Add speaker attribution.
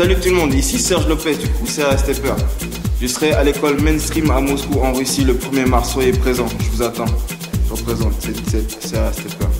Speaker 1: Salut tout le monde, ici Serge Lopez du coup Stepper. Je serai à l'école mainstream à Moscou en Russie le 1er mars. Soyez présents, je vous attends. Je représente Serra Stepper.